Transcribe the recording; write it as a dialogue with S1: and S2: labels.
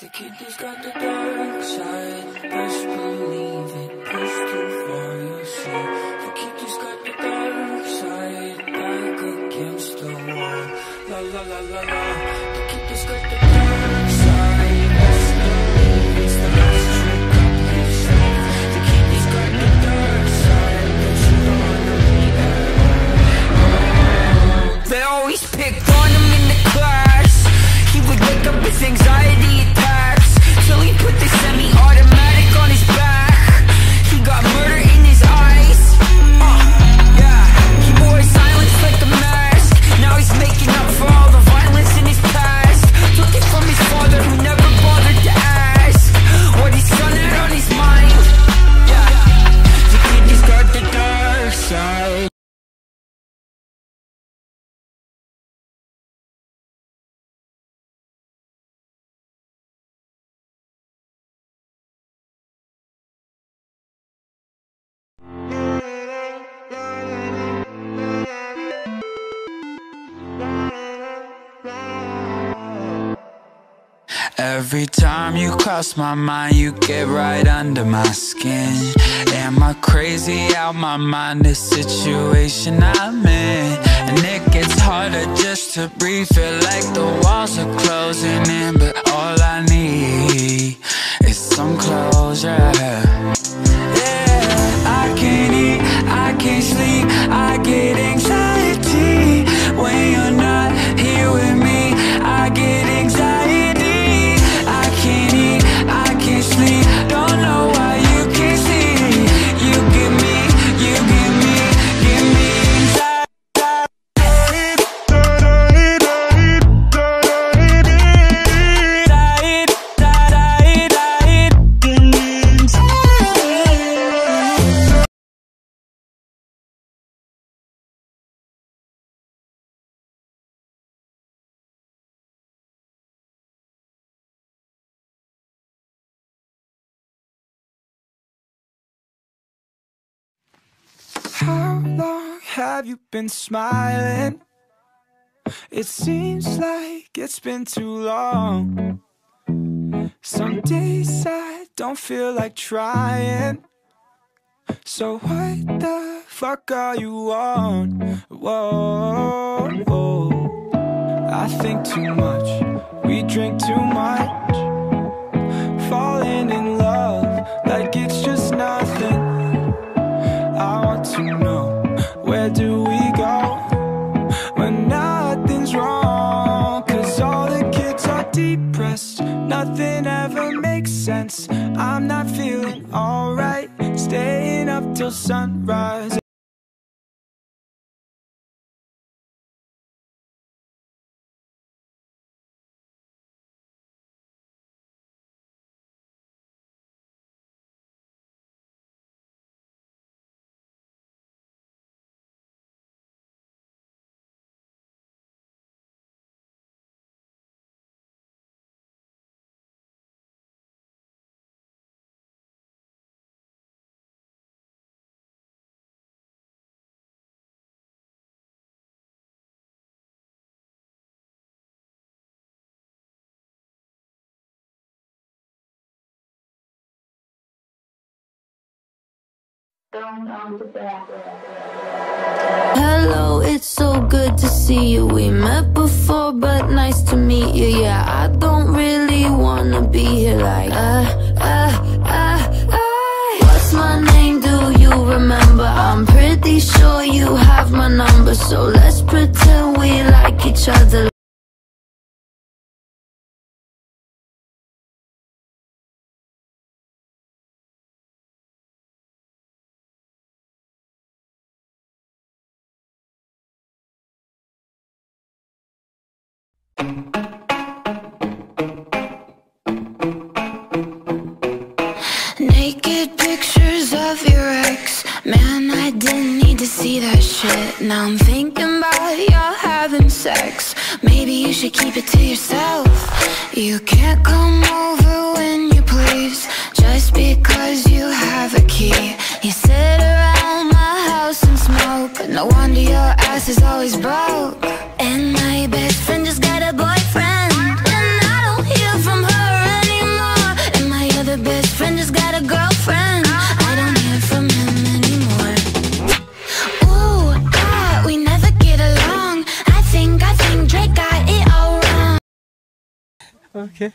S1: The kid has got the dark side.
S2: Time you cross my mind, you get right under my skin. Am I crazy out my mind? The situation I'm in, and it gets harder just to breathe. Feel like the walls are closing in, but all I need is some closure.
S3: How long have you been smiling? It seems like it's been too long. Some days I don't feel like trying. So what the fuck are you on? Whoa, whoa. I think too much. We drink too much. Not feeling alright, staying up till sunrise.
S4: Hello, it's so good to see you. We met before, but nice to meet you. Yeah, I don't really wanna be here like, uh, uh, uh, uh. What's my name? Do you remember? I'm pretty sure you have my number, so let's pretend we like each other.
S5: Naked pictures of your ex. Man, I didn't need to see that shit. Now I'm thinking about y'all having sex. Maybe you should keep it to yourself. You can't come over when you please. Just because you
S6: Okay.